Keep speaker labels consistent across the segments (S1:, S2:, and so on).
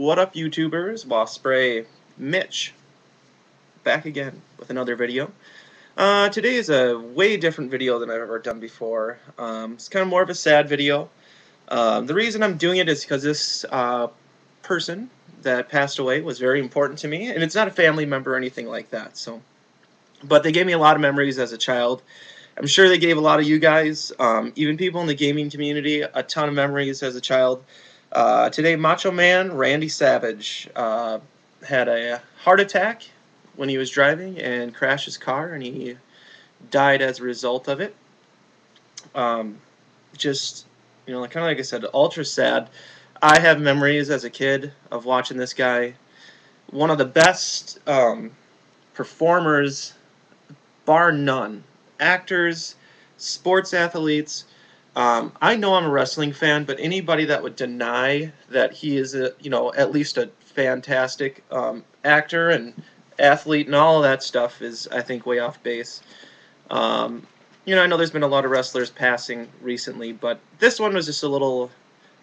S1: What up, YouTubers? Spray Mitch back again with another video. Uh, today is a way different video than I've ever done before. Um, it's kind of more of a sad video. Um, the reason I'm doing it is because this uh, person that passed away was very important to me, and it's not a family member or anything like that. So, but they gave me a lot of memories as a child. I'm sure they gave a lot of you guys, um, even people in the gaming community, a ton of memories as a child. Uh, today, Macho Man Randy Savage uh, had a heart attack when he was driving and crashed his car, and he died as a result of it. Um, just, you know, kind of like I said, ultra sad. I have memories as a kid of watching this guy. One of the best um, performers, bar none. Actors, sports athletes, um, I know I'm a wrestling fan, but anybody that would deny that he is a, you know, at least a fantastic um, actor and athlete and all that stuff is, I think, way off base. Um, you know, I know there's been a lot of wrestlers passing recently, but this one was just a little,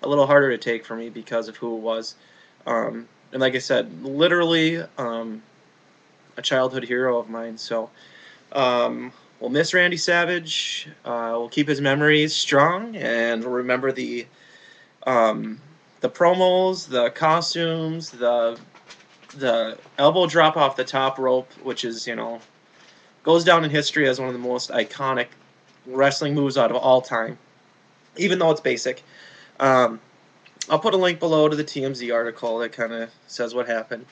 S1: a little harder to take for me because of who it was. Um, and like I said, literally um, a childhood hero of mine. So. We'll miss Randy Savage. Uh, we'll keep his memories strong, and we'll remember the um, the promos, the costumes, the the elbow drop off the top rope, which is you know goes down in history as one of the most iconic wrestling moves out of all time, even though it's basic. Um, I'll put a link below to the TMZ article that kind of says what happened.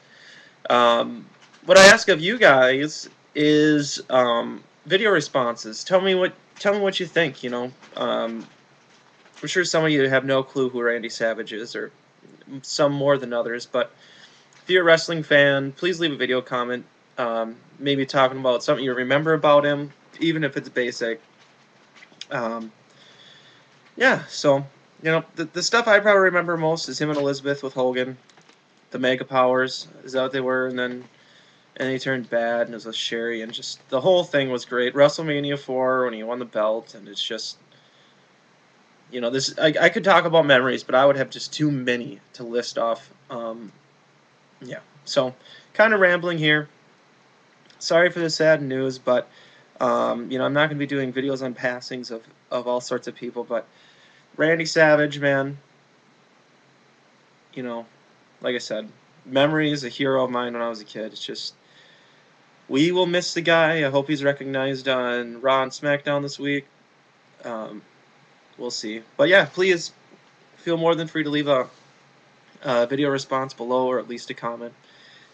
S1: Um, what I ask of you guys is um, video responses. Tell me what tell me what you think. You know, um, I'm sure some of you have no clue who Randy Savage is, or some more than others. But if you're a wrestling fan, please leave a video comment. Um, maybe talking about something you remember about him, even if it's basic. Um, yeah, so you know the the stuff I probably remember most is him and Elizabeth with Hogan, the Mega Powers. Is that what they were? And then and he turned bad and was with Sherri and just the whole thing was great. WrestleMania 4 when he won the belt and it's just you know this I, I could talk about memories but I would have just too many to list off. Um, yeah, so kind of rambling here. Sorry for the sad news, but um, you know I'm not going to be doing videos on passings of of all sorts of people, but Randy Savage, man, you know, like I said, memory is a hero of mine when I was a kid. It's just we will miss the guy. I hope he's recognized on Raw and SmackDown this week. Um, we'll see. But yeah, please feel more than free to leave a, a, video response below or at least a comment.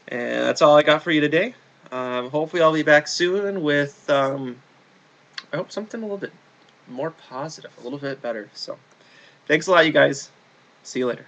S1: And that's all I got for you today. Um, hopefully I'll be back soon with, um, I hope something a little bit more positive, a little bit better. So thanks a lot, you guys. See you later.